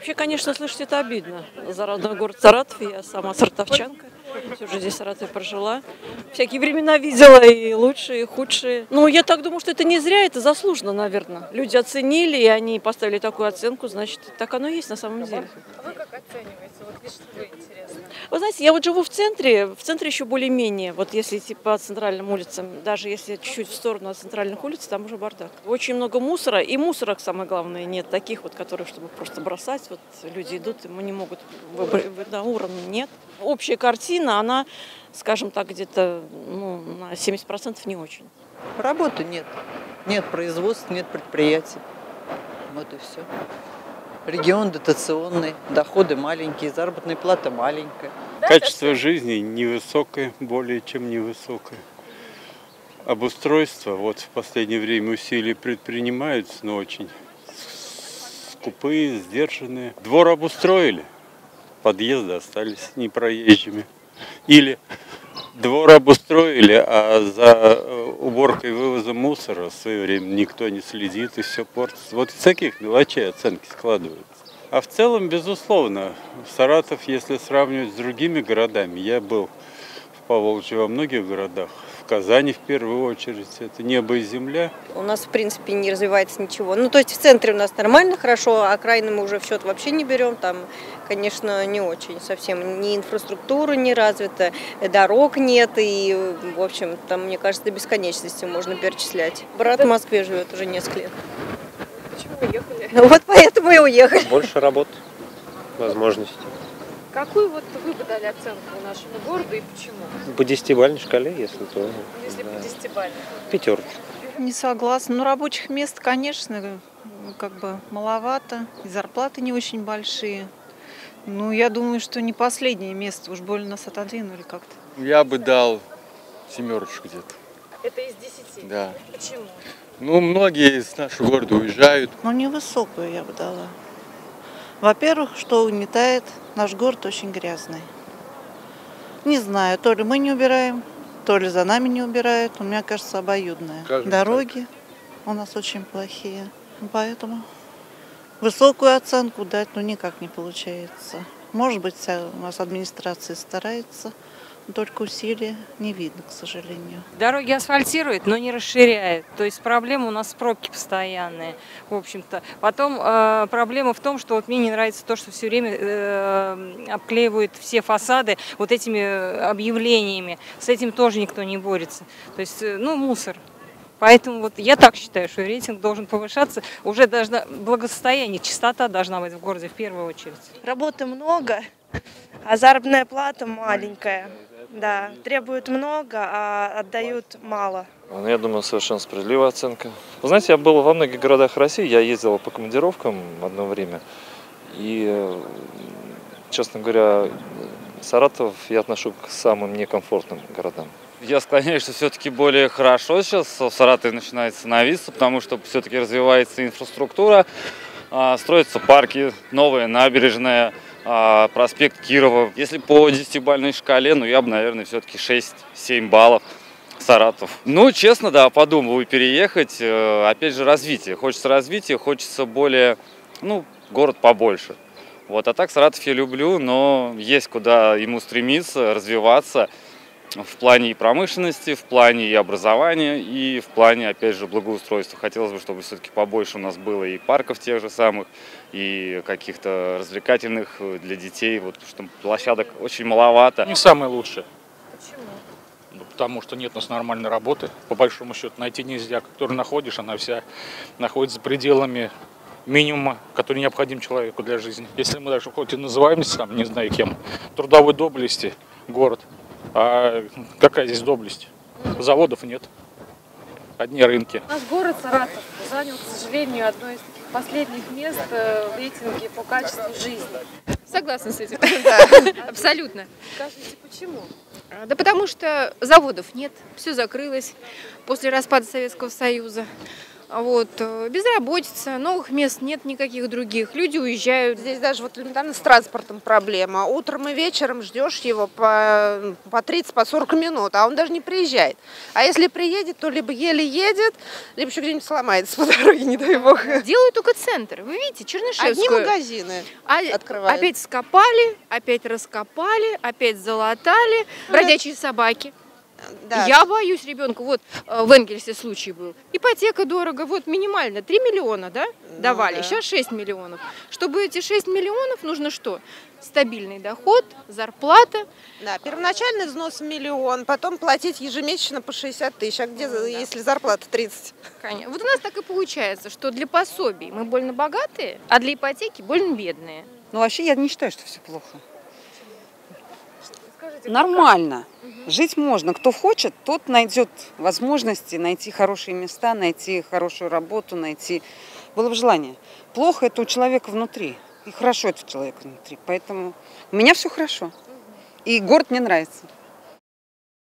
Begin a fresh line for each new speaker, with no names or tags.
Вообще, конечно, слышать это обидно. За родной город Саратов, я сама саратовчанка, всю жизнь здесь в Саратове прожила. Всякие времена видела, и лучшие, и худшие. Ну, я так думаю, что это не зря, это заслуженно, наверное. Люди оценили, и они поставили такую оценку, значит, так оно и есть на самом деле.
А вы как оцениваете? Вот лично вы интересно.
Вы знаете, я вот живу в центре, в центре еще более-менее, вот если идти по центральным улицам, даже если чуть-чуть в сторону от центральных улиц, там уже бардак. Очень много мусора, и мусорок, самое главное, нет таких вот, которые, чтобы просто бросать, вот люди идут, и мы не могут, да, уровня нет. Общая картина, она, скажем так, где-то ну, на 70% не очень.
Работы нет. Нет производств, нет предприятий. Вот и все. Регион дотационный, доходы маленькие, заработная плата маленькая.
Качество жизни невысокое, более чем невысокое. Обустройство, вот в последнее время усилия предпринимаются, но очень скупые, сдержанные. Двор обустроили, подъезды остались непроезжими. Или двор обустроили, а за э, уборкой и вывозом мусора в свое время никто не следит и все портится. Вот из таких мелочей оценки складываются. А в целом, безусловно, Саратов, если сравнивать с другими городами, я был Поволжье во многих городах, в Казани в первую очередь, это небо и земля.
У нас, в принципе, не развивается ничего. Ну, то есть в центре у нас нормально, хорошо, а окраины мы уже в счет вообще не берем. Там, конечно, не очень совсем. Ни инфраструктура не развита, дорог нет, и, в общем, там, мне кажется, до бесконечности можно перечислять. Брат в Москве живет уже несколько лет.
Почему уехали?
Ну, Вот поэтому и уехали.
Больше работ, возможностей.
Какую вот вы бы дали оценку нашему городу и почему?
По десятибалльной шкале, если то
Если
да,
по десятибалльной.
пятерочка.
Не согласна. Ну, рабочих мест, конечно, как бы маловато. И зарплаты не очень большие. Ну, я думаю, что не последнее место. Уж больно нас отодвинули как-то.
Я бы дал семерочку где-то.
Это из десяти?
Да.
Почему?
Ну, многие из нашего города уезжают.
Ну, невысокую я бы дала. Во-первых, что угнетает, наш город очень грязный. Не знаю, то ли мы не убираем, то ли за нами не убирают. У меня кажется, обоюдное.
Каждый
Дороги у нас очень плохие. Поэтому высокую оценку дать ну никак не получается. Может быть, у нас администрация старается, только усилия не видно, к сожалению.
Дороги асфальтируют, но не расширяют. То есть проблема у нас пробки постоянные, в общем-то. Потом э, проблема в том, что вот мне не нравится то, что все время э, обклеивают все фасады вот этими э, объявлениями. С этим тоже никто не борется. То есть, э, ну, мусор. Поэтому вот я так считаю, что рейтинг должен повышаться. Уже должна благосостояние, чистота должна быть в городе в первую очередь.
Работы много, а заработная плата маленькая. Да, требуют много, а отдают мало.
Ну, Я думаю, совершенно справедливая оценка. Вы знаете, я был во многих городах России, я ездил по командировкам одно время. И, э, честно говоря, Саратов я отношу к самым некомфортным городам.
Я склоняюсь, что все-таки более хорошо сейчас в Саратове начинает становиться, потому что все-таки развивается инфраструктура, а, строятся парки, новая набережная, а, проспект Кирова. Если по десятибалльной шкале, ну я бы, наверное, все-таки 6-7 баллов. Саратов. Ну, честно, да, подумываю переехать. Э, Опять же, развитие. Хочется развития, хочется более, ну, город побольше. Вот, а так Саратов я люблю, но есть куда ему стремиться, развиваться в плане и промышленности, в плане и образования, и в плане, опять же, благоустройства. Хотелось бы, чтобы все-таки побольше у нас было и парков тех же самых, и каких-то развлекательных э, для детей, вот, что площадок очень маловато.
Не самое лучшее.
Почему?
Ну, потому что нет у нас нормальной работы. По большому счету найти нельзя. Которую находишь, она вся находится за пределами минимума, который необходим человеку для жизни. Если мы даже хоть и называемся, там, не знаю кем, трудовой доблести город, а какая здесь доблесть? Заводов нет. Одни рынки.
Наш город Саратов занял, к сожалению, одно из таких последних мест э, в рейтинге по качеству жизни.
Согласна с этим. Да, абсолютно.
Скажите, почему?
Да потому что заводов нет, все закрылось после распада Советского Союза. Вот, э, безработица, новых мест нет никаких других, люди уезжают.
Здесь даже вот элементарно с транспортом проблема. Утром и вечером ждешь его по, по 30, по 40 минут, а он даже не приезжает. А если приедет, то либо еле едет, либо еще где-нибудь сломается по дороге, не дай бог.
Делают только центр. Вы видите, Чернышевскую.
Одни магазины
А-
открывают.
Опять скопали, опять раскопали, опять залатали. Бродячие собаки.
Да.
Я боюсь ребенка. Вот э, в Энгельсе случай был. Ипотека дорого. Вот минимально 3 миллиона, да, давали.
да.
Сейчас 6 миллионов. Чтобы эти 6 миллионов, нужно что? Стабильный доход, зарплата.
Да, первоначальный взнос миллион, потом платить ежемесячно по 60 тысяч. А где, если зарплата 30?
Конечно. Вот у нас так и получается, что для пособий мы больно богатые, а для ипотеки больно бедные.
Ну, вообще, я не считаю, что все плохо. Нормально. Жить можно. Кто хочет, тот найдет возможности найти хорошие места, найти хорошую работу, найти... Было бы желание. Плохо это у человека внутри. И хорошо это у человека внутри. Поэтому у меня все хорошо. И город мне нравится.